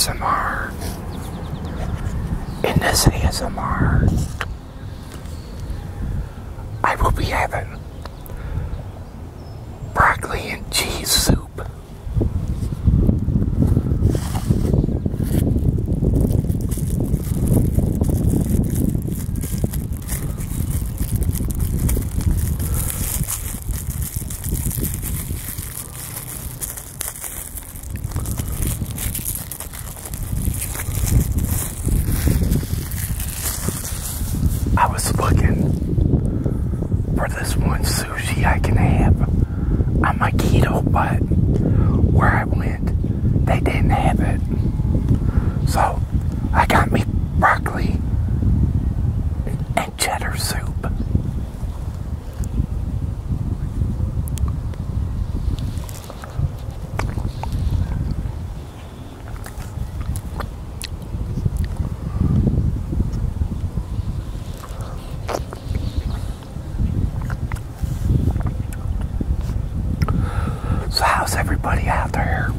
ASMR. In this ASMR, I will be having broccoli and cheese soup. I was looking for this one sushi I can have on my keto, but where I went, they didn't have it. So I got me broccoli and cheddar soup. So how's everybody out there?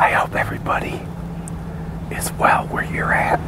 I hope everybody is well where you're at.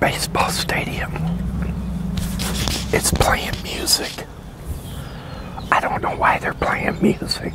Baseball stadium. It's playing music. I don't know why they're playing music.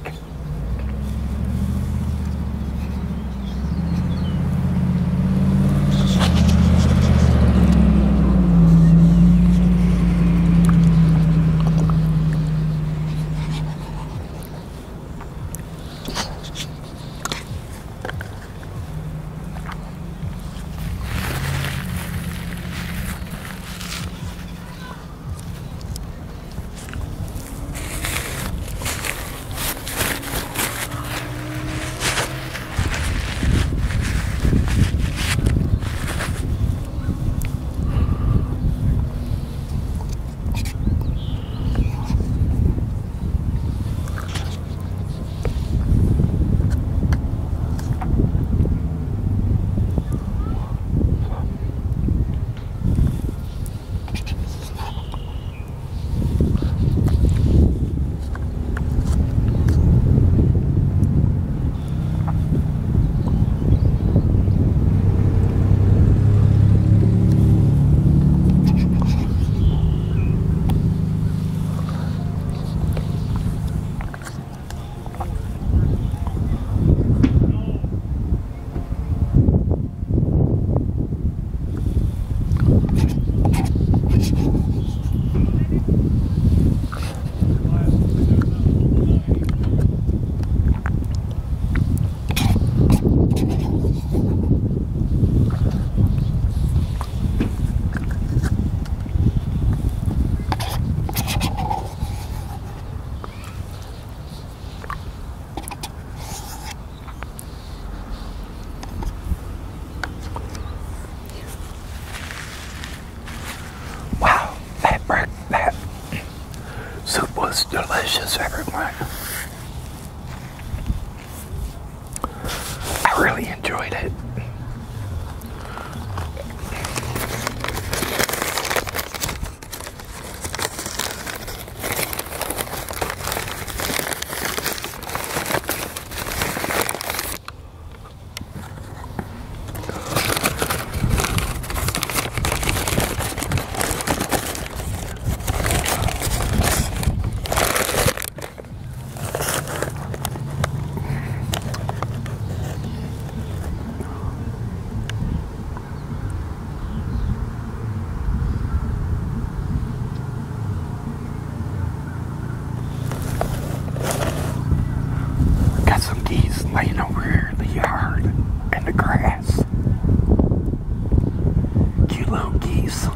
Little.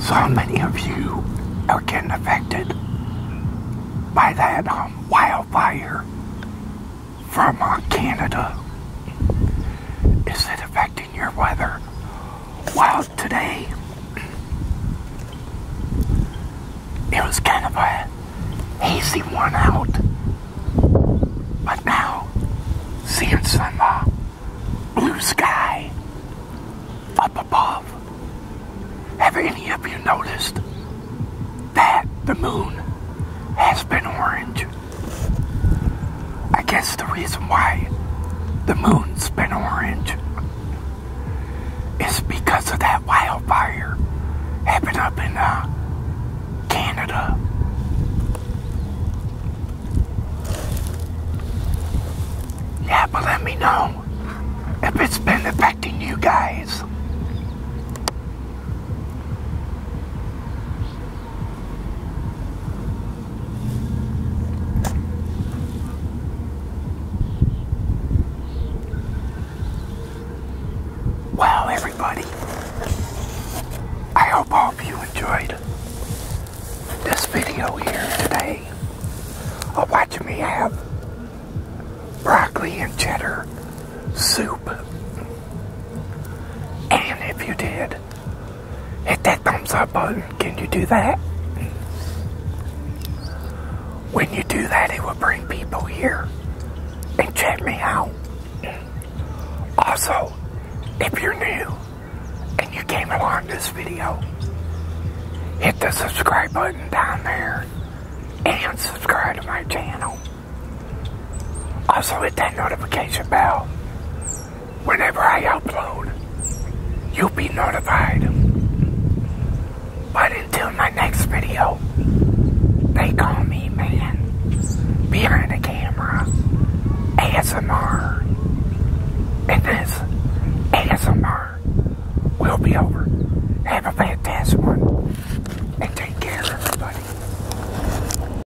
So many of you are getting affected by that um, wildfire from uh, Canada? Is it affecting your weather? Well, today it was kind of a hazy one out, but now seeing some uh, blue sky up above. Have any of you noticed that the moon has been orange? I guess the reason why the moon's been orange because of that wildfire happened up in uh, Canada. Yeah, but let me know if it's been affecting you guys. Well, everybody, I hope all of you enjoyed this video here today uh, of watching me have broccoli and cheddar soup. And if you did, hit that thumbs up button. Can you do that? When you do that, it will bring people here and check me out. Also, if you're new, and you came along this video, hit the subscribe button down there and subscribe to my channel. Also hit that notification bell. Whenever I upload, you'll be notified. But until my next video, they call me man behind the camera ASMR. ASMR will be over. Have a fantastic one.